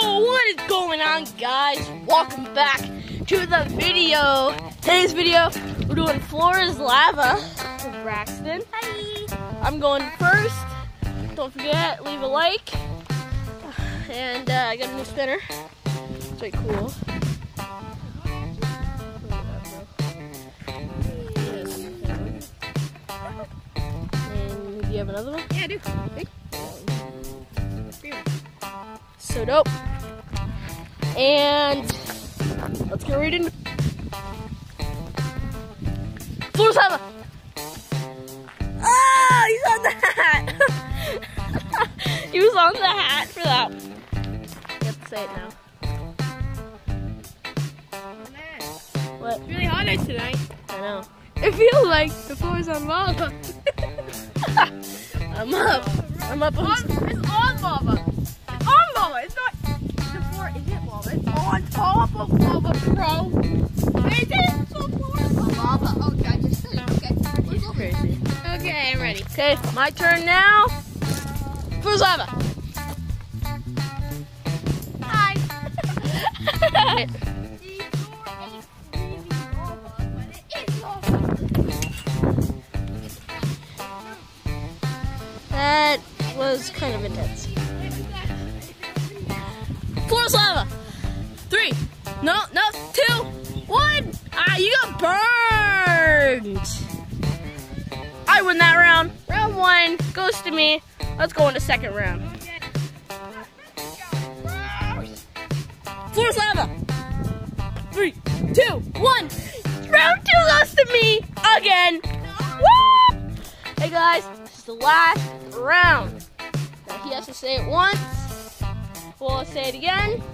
What is going on guys? Welcome back to the video. Today's video, we're doing floor's lava with Braxton. Hi. I'm going first. Don't forget, leave a like. And uh, I got a new spinner. It's very cool. And do you have another one? Yeah, I do. So dope. And let's get right into Floor Lava. Ah, he's on the hat. he was on the hat for that. You have to say it now. What? It's really hot out tonight. I know. It feels like the floor is on lava. I'm up. I'm up. on, it's on lava. On top of lava, bro. Is it? Is lava. Okay, I just. Okay. Let's go. Crazy. Okay, I'm ready. Okay, my turn now. Floor Lava. Hi. The floor ain't really lava, but it is lava. That was kind of intense. Floor lava. No, no, two, one. Ah, you got burned. I win that round. Round one goes to me. Let's go into second round. Floor lava. Three, two, one. Round two goes to me again. Woo! Hey guys, this is the last round. He has to say it once. We'll say it again.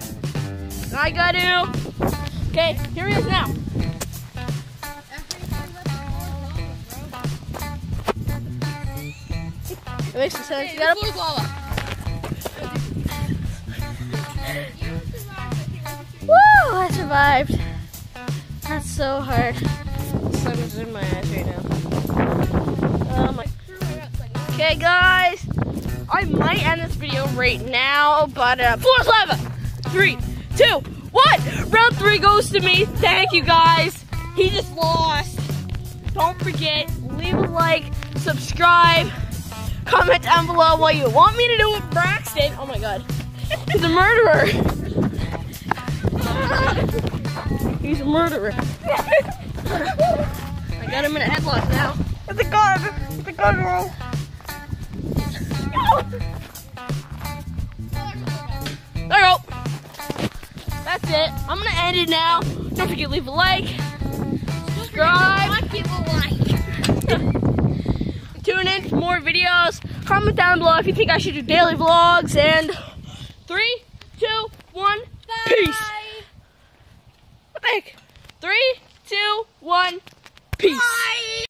And I got to. Okay, here he is now. It makes no sense. You gotta lava. Woo! I survived. That's so hard. Sun is in my eyes right now. Oh my. Okay, guys. I might end this video right now, but uh, floor's lava. Three, two, one. Round three goes to me. Thank you, guys. He just lost. Don't forget, leave a like, subscribe, comment down below what you want me to do with Braxton. Oh my God, he's a murderer. He's a murderer. I got him in a headlock now. It's a gun. It's a gun roll. It. I'm gonna end it now. Don't forget to leave a like, subscribe, tune in for more videos. Comment down below if you think I should do daily vlogs. And three, two, one, peace. What the heck? Three, two, one, peace.